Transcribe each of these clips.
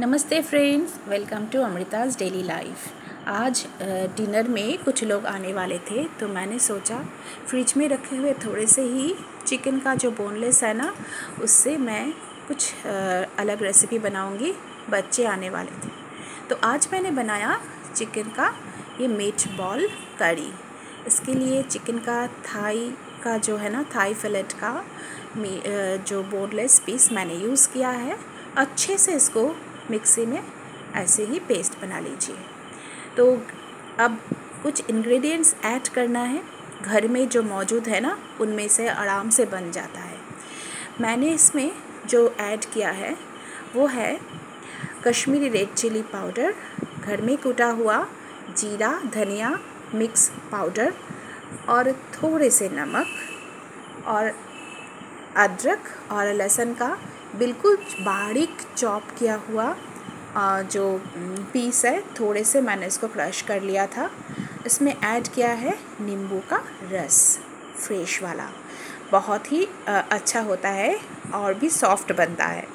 नमस्ते friends, welcome to Amrita's daily life. आज dinner में कुछ लोग आने वाले थे तो मैंने सोचा फ्रिज में रखे हुए थोड़े से ही चिकन का जो बोनलेस है ना, उससे मैं कुछ अलग रेसिपी बनाऊँगी। बच्चे आने वाले थे। तो आज मैंने बनाया चिकन का ये मीट बॉल करी इसके लिए चिकन का थाई का जो है ना, थाई फिलेट का जो बोनलेस पीस मैंने यूज़ किया है। अच्छे से इसको मिक्सी में ऐसे ही पेस्ट बना लीजिए। तो अब कुछ इंग्रेडिएंट्स ऐड करना है। घर में जो मौजूद है ना, उनमें से आराम से बन जाता है। मैंने इसमें जो ऐड किया है, वो है कश्मीरी रेड चिली पाउडर घर में कूटा हुआ जीरा, धनिया मिक्स पाउडर और थोड़े से नमक और अदरक और लहसुन का बिल्कुल बारीक चॉप किया हुआ जो पीस है, थोड़े से मैंने इसको क्रश कर लिया था। इसमें ऐड किया है नींबू का रस, फ्रेश वाला। बहुत ही अच्छा होता है और भी सॉफ्ट बनता है।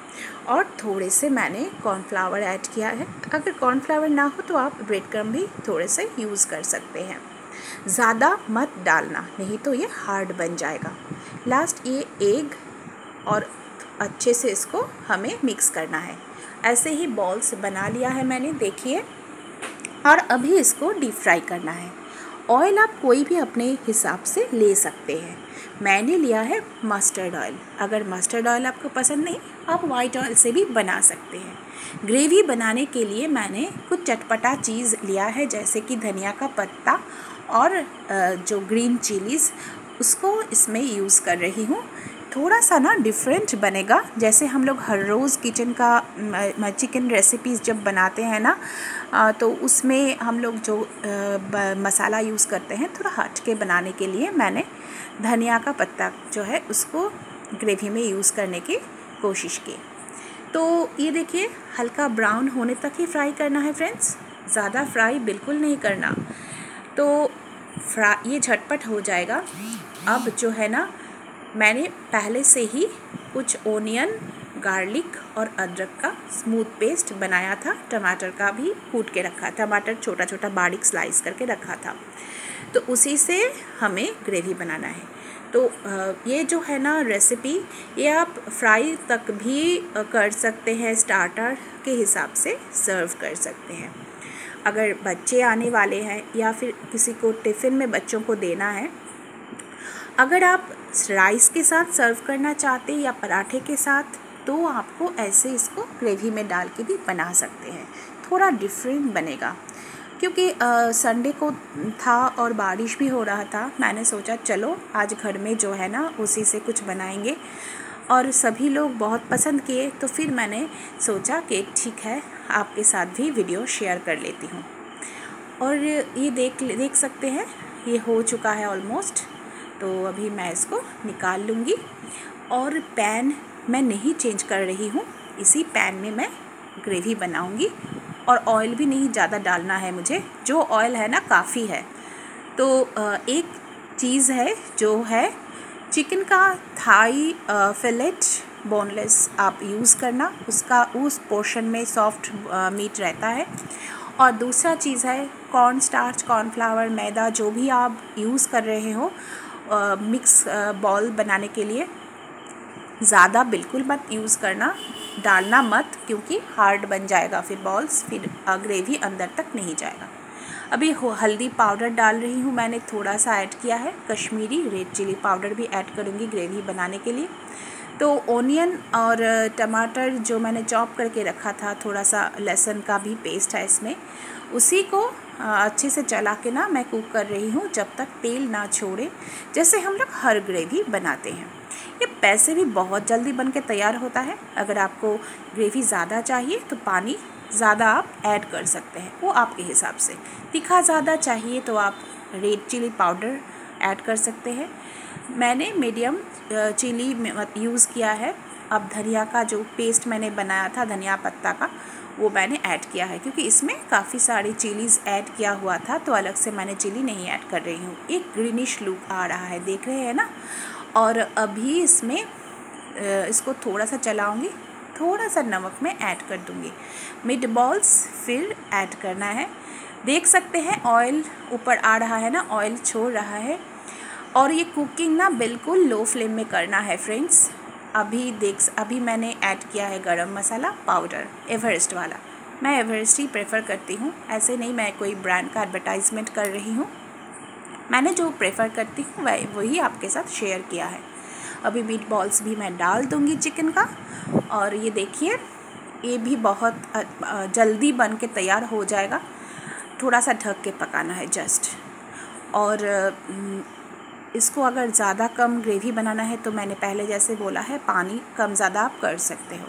और थोड़े से मैंने कॉर्नफ्लावर ऐड किया है। अगर कॉर्नफ्लावर ना हो तो आप ब्रेड क्रम भी थोड़े से यूज़ कर सकते हैं। ज़्यादा मत डालना, नहीं तो ये हार्ड बन जाएगा। लास्ट ये एग और अच्छे से इसको हमें मिक्स करना है। ऐसे ही बॉल्स बना लिया है मैंने, देखिए। और अभी इसको डीप फ्राई करना है। ऑयल आप कोई भी अपने हिसाब से ले सकते हैं। मैंने लिया है मस्टर्ड ऑयल अगर मस्टर्ड ऑयल आपको पसंद नहीं, आप वाइट ऑयल से भी बना सकते हैं। ग्रेवी बनाने के लिए मैंने कुछ चटपटा चीज़ लिया है, जैसे कि धनिया का पत्ता और जो ग्रीन चिलीज़ उसको इसमें यूज़ कर रही हूँ। थोड़ा सा ना डिफरेंट बनेगा। जैसे हम लोग हर रोज़ किचन का चिकन रेसिपीज़ जब बनाते हैं ना तो उसमें हम लोग जो मसाला यूज़ करते हैं, थोड़ा हट के बनाने के लिए मैंने धनिया का पत्ता जो है, उसको ग्रेवी में यूज़ करने की कोशिश की। तो ये देखिए, हल्का ब्राउन होने तक ही फ्राई करना है फ्रेंड्स ज़्यादा फ्राई बिल्कुल नहीं करना। तो फ्रा ये झटपट हो जाएगा। अब जो है ना मैंने पहले से ही कुछ ओनियन, गार्लिक और अदरक का स्मूथ पेस्ट बनाया था। टमाटर का भी कूट के रखा टमाटर छोटा छोटा बारीक स्लाइस करके रखा था। तो उसी से हमें ग्रेवी बनाना है। तो ये जो है ना रेसिपी, ये आप फ्राई तक भी कर सकते हैं, स्टार्टर के हिसाब से सर्व कर सकते हैं। अगर बच्चे आने वाले हैं या फिर किसी को टिफ़िन में बच्चों को देना है अगर आप राइस के साथ सर्व करना चाहते हैं या पराठे के साथ तो आपको ऐसे इसको ग्रेवी में डाल के भी बना सकते हैं। थोड़ा डिफरेंट बनेगा। क्योंकि संडे को था और बारिश भी हो रहा था, मैंने सोचा चलो, आज घर में जो है ना, उसी से कुछ बनाएँगे। और सभी लोग बहुत पसंद किए तो फिर मैंने सोचा कि ठीक है, आपके साथ भी वीडियो शेयर कर लेती हूँ। और ये देख देख सकते हैं, ये हो चुका है ऑलमोस्ट तो अभी मैं इसको निकाल लूँगी। और पैन मैं नहीं चेंज कर रही हूँ। इसी पैन में मैं ग्रेवी बनाऊँगी। और ऑयल भी नहीं ज़्यादा डालना है मुझे। जो ऑयल है ना, काफ़ी है। तो एक चीज़ है जो है, चिकन का थाई फिलेट, बोनलेस आप यूज़ करना। उसका, उस पोर्शन में सॉफ्ट मीट रहता है। और दूसरा चीज़ है, कॉर्न स्टार्च कॉर्नफ्लावर मैदा, जो भी आप यूज़ कर रहे हो मिक्स बॉल बनाने के लिए ज़्यादा बिल्कुल मत यूज़ करना, डालना मत, क्योंकि हार्ड बन जाएगा फिर बॉल्स फिर ग्रेवी अंदर तक नहीं जाएगा। अभी हल्दी पाउडर डाल रही हूँ मैंने, थोड़ा सा ऐड किया है, कश्मीरी रेड चिली पाउडर भी ऐड करूँगी ग्रेवी बनाने के लिए। तो ओनियन और टमाटर जो मैंने चॉप करके रखा था थोड़ा सा लहसुन का भी पेस्ट है इसमें, उसी को अच्छे से चला के ना मैं कुक कर रही हूँ जब तक तेल ना छोड़े, जैसे हम लोग हर ग्रेवी बनाते हैं। ये पैसे भी बहुत जल्दी बन के तैयार होता है। अगर आपको ग्रेवी ज़्यादा चाहिए तो पानी ज़्यादा आप ऐड कर सकते हैं, वो आपके हिसाब से। तीखा ज़्यादा चाहिए तो आप रेड चिली पाउडर ऐड कर सकते हैं। मैंने मीडियम चिली यूज़ किया है। अब धनिया का जो पेस्ट मैंने बनाया था, धनिया पत्ता का, वो मैंने ऐड किया है। क्योंकि इसमें काफ़ी सारी चिलीज़ ऐड किया हुआ था तो अलग से मैंने चिली नहीं ऐड कर रही हूँ। एक ग्रीनिश लुक आ रहा है, देख रहे हैं ना? और अभी इसमें इसको थोड़ा सा चलाऊँगी, थोड़ा सा नमक मैं ऐड कर दूँगी। मिड बॉल्स फिर ऐड करना है। देख सकते हैं, ऑयल ऊपर आ रहा है ना? ऑयल छोड़ रहा है। और ये कुकिंग ना बिल्कुल लो फ्लेम में करना है फ्रेंड्स अभी देख, अभी मैंने ऐड किया है गरम मसाला पाउडर एवरेस्ट वाला. मैं एवरेस्ट ही प्रेफर करती हूँ. ऐसे नहीं मैं कोई ब्रांड का एडवर्टाइजमेंट कर रही हूँ. मैंने जो प्रेफर करती हूँ, वह, वही आपके साथ शेयर किया है. अभी मीट बॉल्स भी मैं डाल दूँगी चिकन का. और ये देखिए, ये भी बहुत जल्दी बन के तैयार हो जाएगा. थोड़ा सा ढक के पकाना है जस्ट और इसको अगर ज़्यादा कम ग्रेवी बनाना है तो मैंने पहले जैसे बोला है, पानी कम ज़्यादा आप कर सकते हो।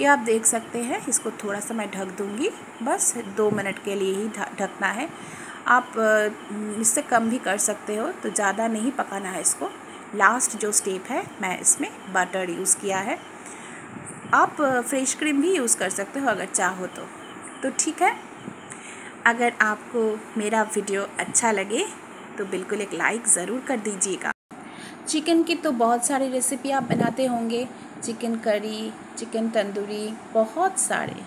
ये आप देख सकते हैं, इसको थोड़ा सा मैं ढक दूँगी। बस दो मिनट के लिए ही ढकना है। आप इससे कम भी कर सकते हो तो ज़्यादा नहीं पकाना है इसको। लास्ट जो स्टेप है, मैं इसमें बटर यूज़ किया है। आप फ्रेश क्रीम भी यूज़ कर सकते हो अगर चाहो तो। तो ठीक है, अगर आपको मेरा वीडियो अच्छा लगे तो बिल्कुल एक लाइक ज़रूर कर दीजिएगा। चिकन की तो बहुत सारी रेसिपी आप बनाते होंगे। चिकन करी, चिकन तंदूरी, बहुत सारे।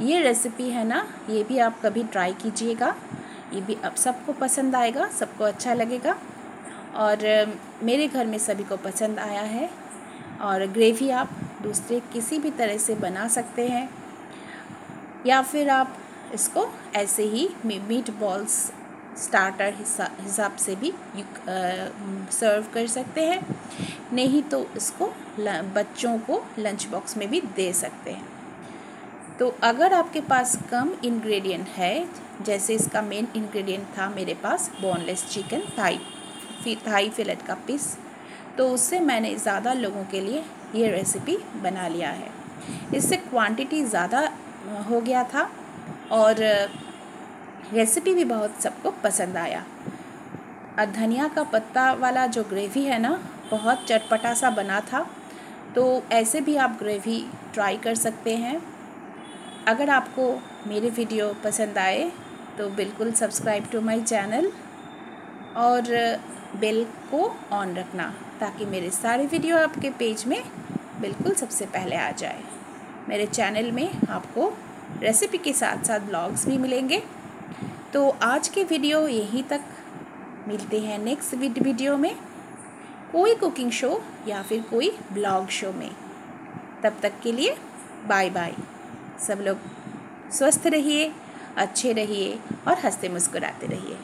ये रेसिपी है ना, ये भी आप कभी ट्राई कीजिएगा। ये भी अब सबको पसंद आएगा, सबको अच्छा लगेगा। और मेरे घर में सभी को पसंद आया है। और ग्रेवी आप दूसरे किसी भी तरह से बना सकते हैं। या फिर आप इसको ऐसे ही मीट बॉल्स स्टार्टर हिसाब से भी सर्व कर सकते हैं। नहीं तो इसको बच्चों को लंच बॉक्स में भी दे सकते हैं। तो अगर आपके पास कम इंग्रेडिएंट है, जैसे इसका मेन इंग्रेडिएंट था मेरे पास boneless chicken thigh thigh fillet का पीस तो उससे मैंने ज़्यादा लोगों के लिए ये रेसिपी बना लिया है। इससे क्वांटिटी ज़्यादा हो गया था और रेसिपी भी बहुत सबको पसंद आया। और धनिया का पत्ता वाला जो ग्रेवी है ना, बहुत चटपटा सा बना था। तो ऐसे भी आप ग्रेवी ट्राई कर सकते हैं। अगर आपको मेरे वीडियो पसंद आए तो बिल्कुल सब्सक्राइब टू माय चैनल और बेल को ऑन रखना, ताकि मेरे सारे वीडियो आपके पेज में बिल्कुल सबसे पहले आ जाए। मेरे चैनल में आपको रेसिपी के साथ साथ ब्लॉग्स भी मिलेंगे। तो आज के वीडियो यहीं तक। मिलते हैं नेक्स्ट वीडियो में। कोई कुकिंग शो या फिर कोई ब्लॉग शो में। तब तक के लिए बाय बाय सब लोग स्वस्थ रहिए, अच्छे रहिए और हँसते मुस्कुराते रहिए।